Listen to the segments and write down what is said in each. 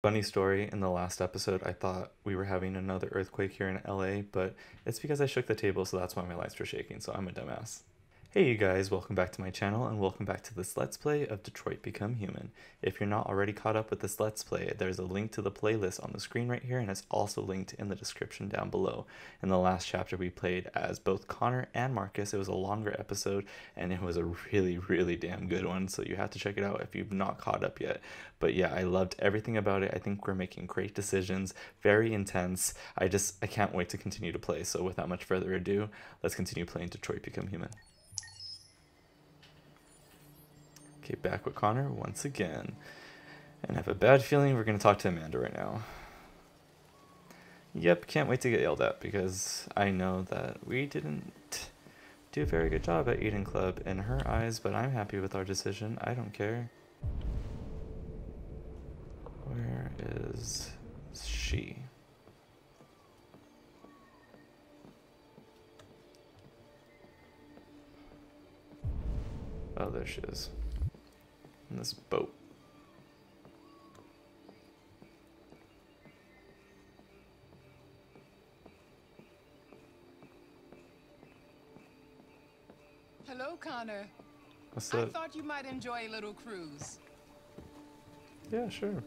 Funny story, in the last episode, I thought we were having another earthquake here in LA, but it's because I shook the table, so that's why my lights were shaking, so I'm a dumbass. Hey you guys, welcome back to my channel and welcome back to this Let's Play of Detroit Become Human. If you're not already caught up with this Let's Play, there's a link to the playlist on the screen right here and it's also linked in the description down below. In the last chapter we played as both Connor and Markus. It was a longer episode and it was a really, really damn good one, so you have to check it out if you've not caught up yet. But yeah, I loved everything about it. I think we're making great decisions, very intense. I just, I can't wait to continue to play. So without much further ado, let's continue playing Detroit Become Human. Okay, back with Connor once again. And I have a bad feeling we're going to talk to Amanda right now. Yep, can't wait to get yelled at because I know that we didn't do a very good job at Eden Club in her eyes, but I'm happy with our decision. I don't care. Where is she? Oh, there she is in this boat. Hello, Connor. What's? I thought you might enjoy a little cruise. Yeah, sure.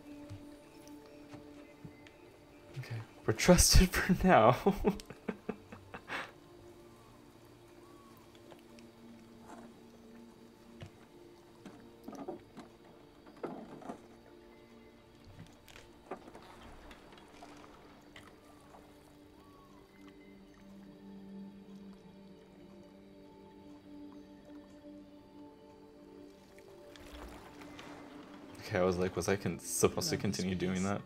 Okay, we're trusted for now. Okay, I was like, was I con- supposed to continue doing that?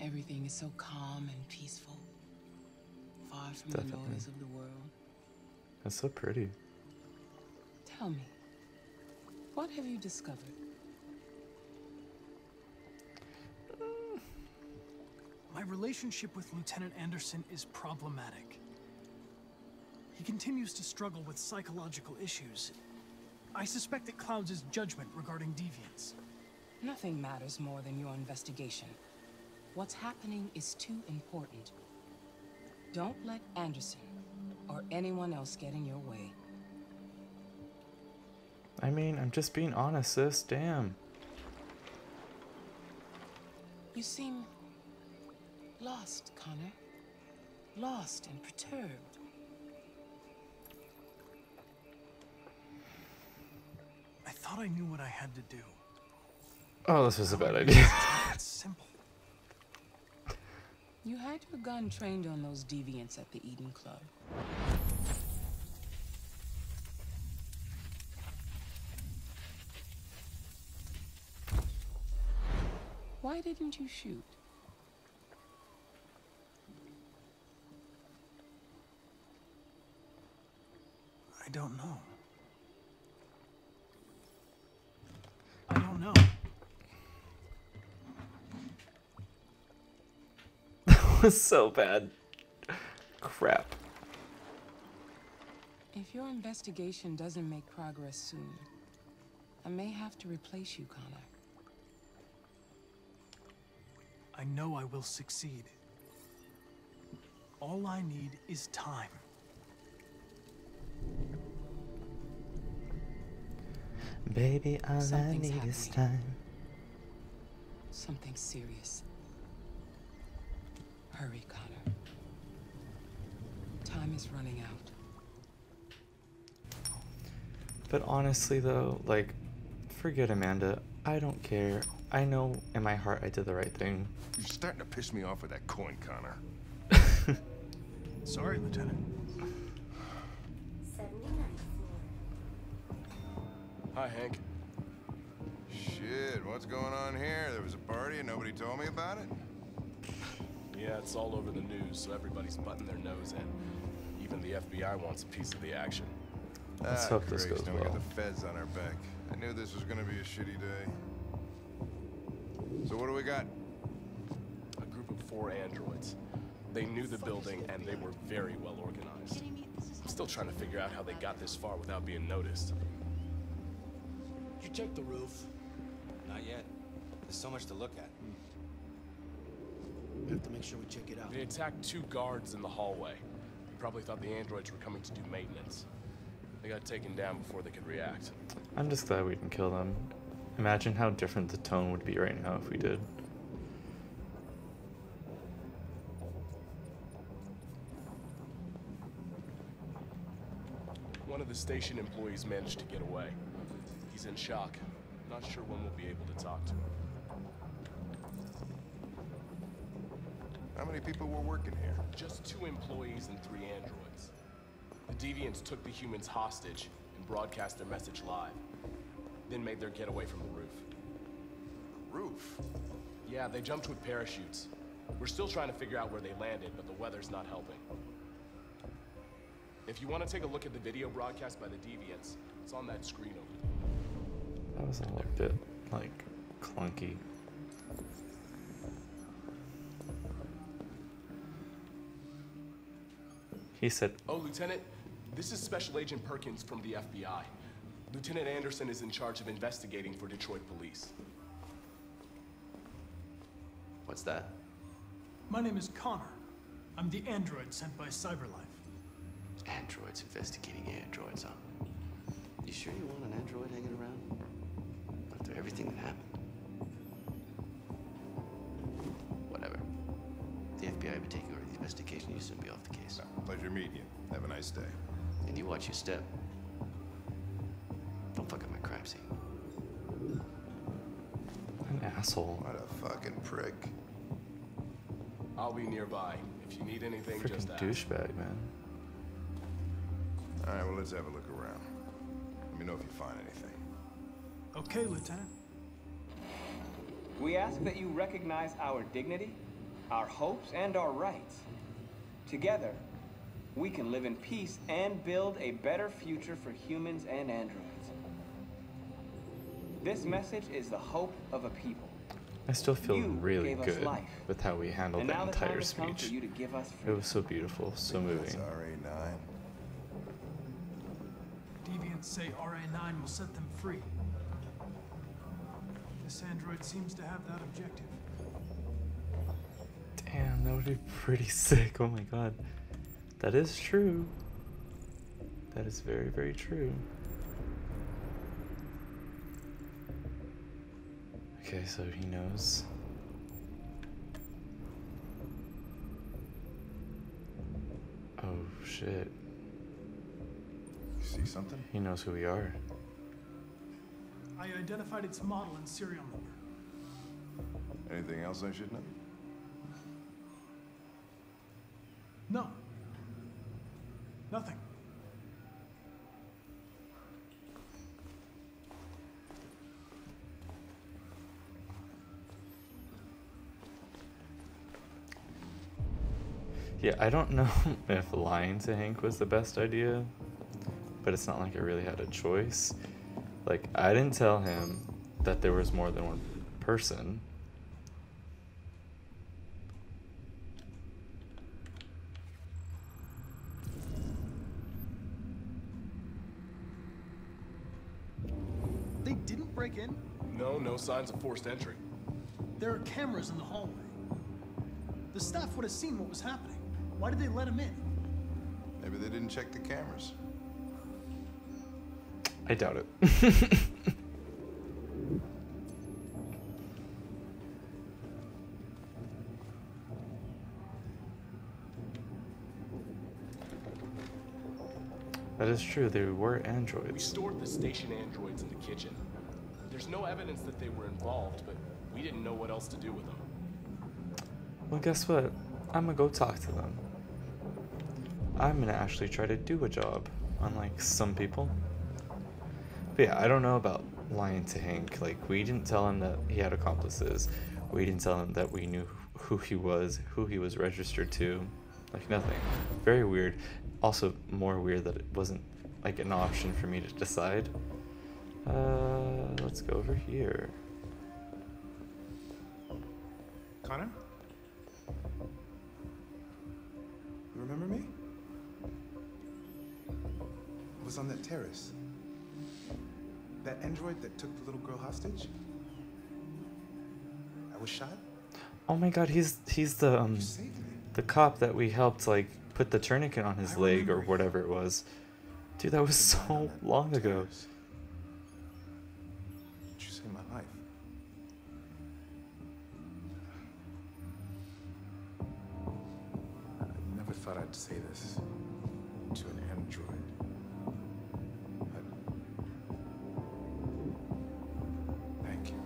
Everything is so calm and peaceful, far from Definitely. the noise of the world. That's so pretty. Tell me, what have you discovered? My relationship with Lieutenant Anderson is problematic. He continues to struggle with psychological issues. I suspect it clouds his judgment regarding deviants. Nothing matters more than your investigation. What's happening is too important. Don't let Anderson or anyone else get in your way. I mean, I'm just being honest, sis. Damn. You seem lost, Connor. Lost and perturbed. Thought I knew what I had to do. Oh, this was a bad idea. It's simple. You had your gun trained on those deviants at the Eden Club. Why didn't you shoot? I don't know. I don't know. that was so bad. Crap. If your investigation doesn't make progress soon, I may have to replace you, Connor. I know I will succeed. All I need is time. Baby, all Something's I need is happening. time. Something serious. Hurry, Connor. Time is running out. But honestly, though, like, forget Amanda. I don't care. I know in my heart I did the right thing. You're starting to piss me off with that coin, Connor. Sorry, Lieutenant. Hi, Hank. Shit, what's going on here? There was a party and nobody told me about it? Yeah, it's all over the news, so everybody's butting their nose in. Even the FBI wants a piece of the action. Let's ah, hope this goes now we got the feds on our back. I knew this was gonna be a shitty day. So what do we got? A group of four androids. They knew the building and they were very well organized. I'm still trying to figure out how they got this far without being noticed. You check the roof? Not yet. There's so much to look at. We have to make sure we check it out. They attacked two guards in the hallway. They probably thought the androids were coming to do maintenance. They got taken down before they could react. I'm just glad we didn't kill them. Imagine how different the tone would be right now if we did. One of the station employees managed to get away. He's in shock. Not sure when we'll be able to talk to him. How many people were working here? Just two employees and three androids. The Deviants took the humans hostage and broadcast their message live. Then made their getaway from the roof. Roof. Yeah, they jumped with parachutes. We're still trying to figure out where they landed, but the weather's not helping. If you want to take a look at the video broadcast by the Deviants, it's on that screen over there. That was a little bit, like, clunky. He said, Oh, Lieutenant, this is Special Agent Perkins from the FBI. Lieutenant Anderson is in charge of investigating for Detroit police. What's that? My name is Connor. I'm the android sent by Cyberlife. Androids investigating androids, huh? You sure you want an android hanging around? After everything that happened? Whatever. The FBI will be taking over the investigation. you'll soon be off the case. Pleasure meeting you. Have a nice day. And you watch your step. Don't fuck up my crime scene. an asshole. What a fucking prick. I'll be nearby. If you need anything, Freaking just ask. douchebag, man. All right, well, let's have a look around. Let me know if you find anything. Okay, Lieutenant. We ask that you recognize our dignity, our hopes, and our rights. Together, we can live in peace and build a better future for humans and androids. This message is the hope of a people. I still feel You really good life. with how we handled And that now the time entire has come for speech. you to give us It was so beautiful, so That's moving. RA9. Deviants say RA9 will set them free. This android seems to have that objective. Damn, that would be pretty sick. Oh my god. That is true. That is very, very true. Okay, so he knows. Oh shit. You see something? He knows who we are. I identified its model and serial number. Anything else I should know? Nothing. Yeah, I don't know if lying to Hank was the best idea, but it's not like I really had a choice. Like, I didn't tell him that there was more than one person. They didn't break in. No, no signs of forced entry. There are cameras in the hallway. The staff would have seen what was happening. Why did they let him in? Maybe they didn't check the cameras. I doubt it. that is true, they were androids. We stored the station androids in the kitchen. There's no evidence that they were involved, but we didn't know what else to do with them. Well, guess what? I'm gonna go talk to them. I'm gonna actually try to do a job, unlike some people. But yeah, I don't know about lying to Hank. Like, we didn't tell him that he had accomplices. We didn't tell him that we knew who he was, who he was registered to. Like, nothing. Very weird. Also, more weird that it wasn't, like, an option for me to decide. Uh, let's go over here. Connor? You remember me? I was on that terrace. That android that took the little girl hostage? I was shot? Oh my god, he's he's the um You saved me. the cop that we helped like put the tourniquet on his I leg or whatever it was. Dude, that was You died on so long ago. terrace. Never thought I'd say this to an android. But thank you.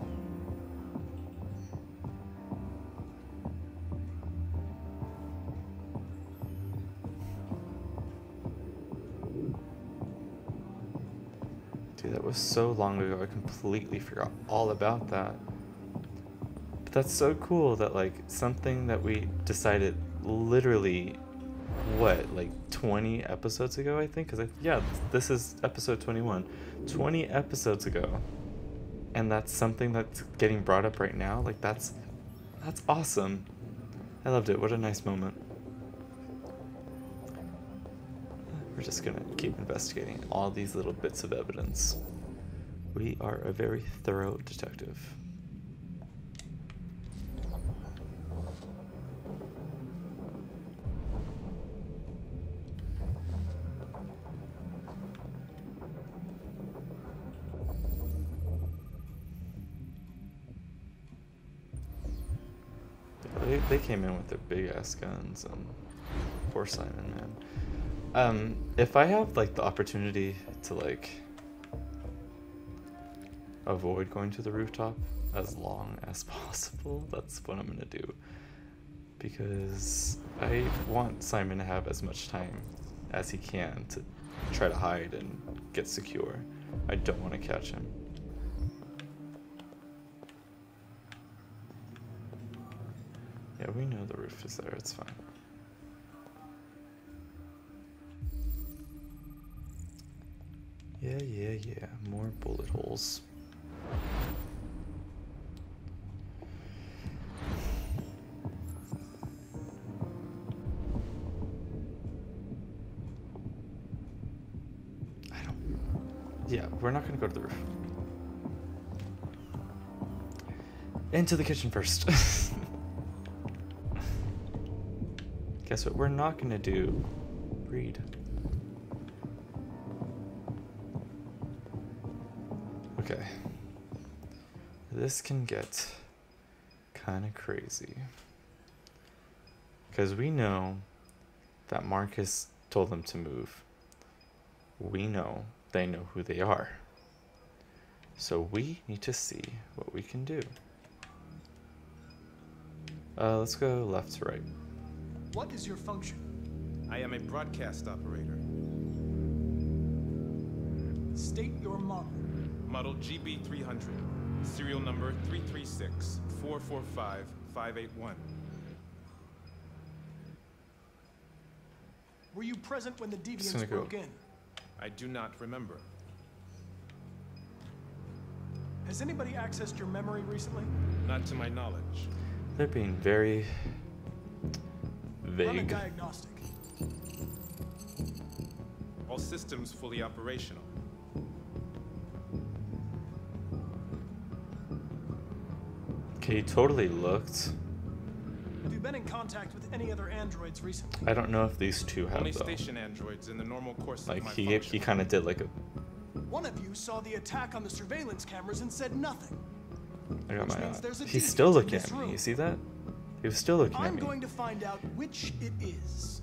Dude, that was so long ago. I completely forgot all about that. But that's so cool that like something that we decided literally what like 20 episodes ago I think I yeah, this is episode 21. 20 episodes ago. And that's something that's getting brought up right now. Like that's that's awesome. I loved it. What a nice moment. We're just gonna keep investigating all these little bits of evidence. We are a very thorough detective. Came in with their big ass guns and poor Simon, man. Um, if I have like the opportunity to like avoid going to the rooftop as long as possible, that's what I'm gonna do. Because I want Simon to have as much time as he can to try to hide and get secure. I don't want to catch him. Yeah, we know the roof is there, it's fine. Yeah, yeah, yeah. More bullet holes. I don't. Yeah, we're not gonna go to the roof. Into the kitchen first. Guess what we're not gonna do? Read. Okay. This can get kind of crazy. Because we know that Markus told them to move. We know they know who they are. So we need to see what we can do. Uh, let's go left to right. What is your function? I am a broadcast operator. State your model. Model GB300. Serial number 336 445 581. Were you present when the deviants go- broke in? I do not remember. Has anybody accessed your memory recently? Not to my knowledge. They're being very Run a vague. diagnostic. All systems fully operational. Okay, he totally looked. Have you been in contact with any other androids recently? I don't know if these two have Only though. station androids in the normal course Like of my he function. he kind of did like a. One of you saw the attack on the surveillance cameras and said nothing. I got my. means eye. He's still looking at me. You see that? He was still looking at I'm going to find out which it is.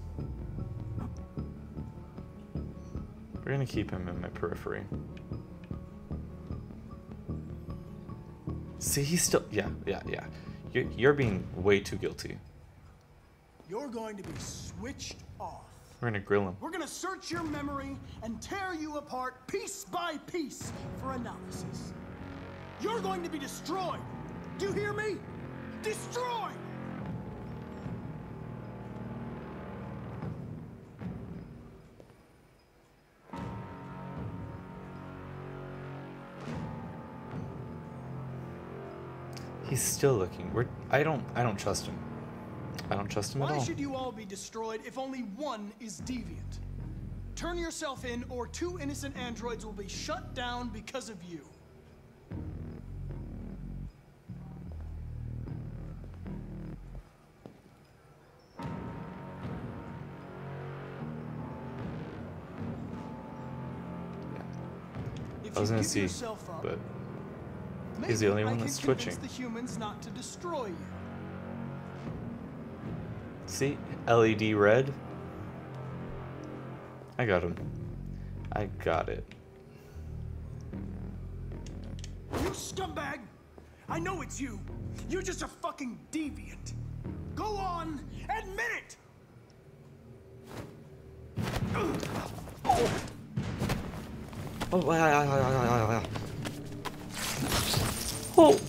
We're gonna keep him in my periphery. See, he's still. Yeah, yeah, yeah. You're, you're being way too guilty. You're going to be switched off. We're gonna grill him. We're gonna search your memory and tear you apart piece by piece for analysis. You're going to be destroyed. Do you hear me? Destroyed! He's still looking. We're, I don't I don't trust him. I don't trust him Why at all. Why should you all be destroyed if only one is deviant? Turn yourself in or two innocent androids will be shut down because of you. I was gonna see, but he's the only one that's twitching. the humans not to destroy you. see, LED red. I got him. I got it. You scumbag! I know it's you. You're just a fucking deviant. Go on, admit it. Oh, ah, ah. oh. Oh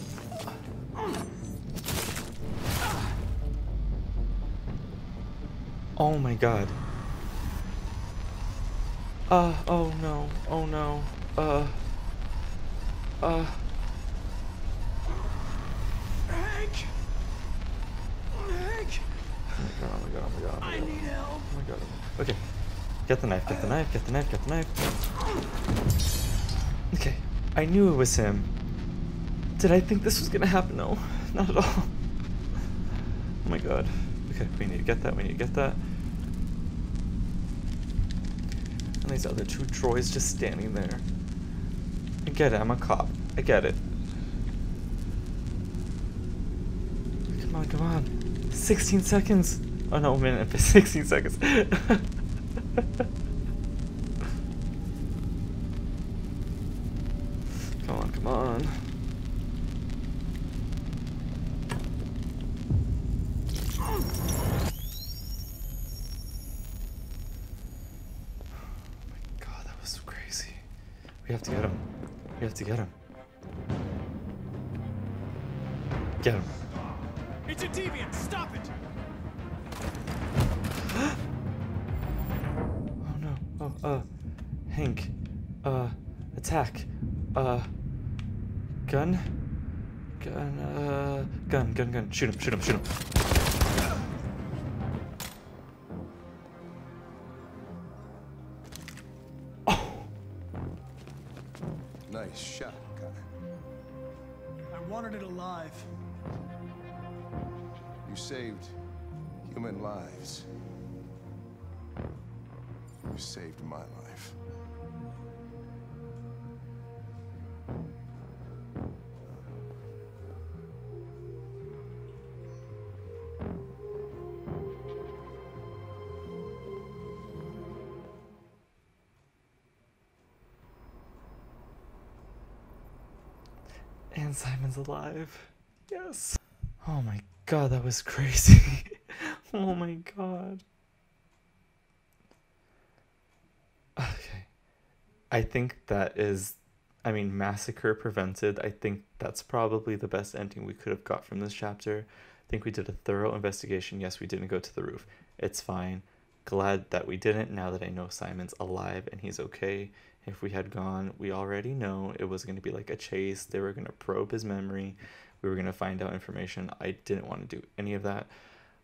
Oh my god. Uh, oh no, oh no, uh, uh, Hank. Hank, oh my god, oh my god, oh my god, oh I need help. Oh my god. Okay. Get the knife, get the knife, get the knife, get the knife. Okay. I knew it was him. Did I think this was gonna happen? No, not at all. Oh my god. Okay, we need to get that, we need to get that. And these other two droids just standing there. I get it, I'm a cop. I get it. Come on, come on. 16 seconds. Oh no, a minute. 16 seconds. come on, come on. To get him. We have to get him. Get him. It's a deviant. Stop it. Oh no. Oh, uh, Hank. Uh, attack. Uh, gun? Gun, uh, gun, gun, gun. Shoot him, shoot him, shoot him. You saved my life. And Simon's alive. Yes. Oh my god, that was crazy. oh my god. Okay. I think that is, I mean, massacre prevented. I think that's probably the best ending we could have got from this chapter. I think we did a thorough investigation. Yes, we didn't go to the roof. It's fine. Glad that we didn't now that I know Simon's alive and he's okay. If we had gone, we already know it was going to be like a chase. They were going to probe his memory. We were going to find out information. I didn't want to do any of that.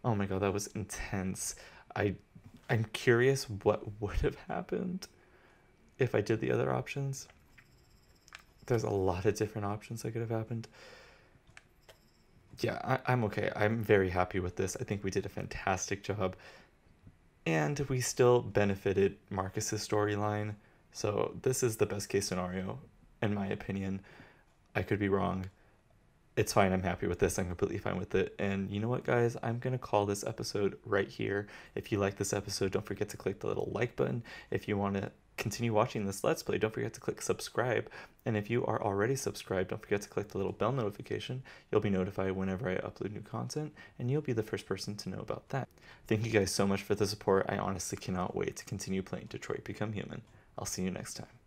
Oh my god, that was intense. I I'm curious what would have happened if I did the other options. There's a lot of different options that could have happened. Yeah, I, I'm okay. I'm very happy with this. I think we did a fantastic job. And we still benefited Markus's storyline. So this is the best case scenario, in my opinion. I could be wrong. It's fine. I'm happy with this. I'm completely fine with it. And you know what, guys? I'm going to call this episode right here. If you like this episode, don't forget to click the little like button. If you want to continue watching this Let's Play, don't forget to click subscribe. And if you are already subscribed, don't forget to click the little bell notification. You'll be notified whenever I upload new content, and you'll be the first person to know about that. Thank you guys so much for the support. I honestly cannot wait to continue playing Detroit Become Human. I'll see you next time.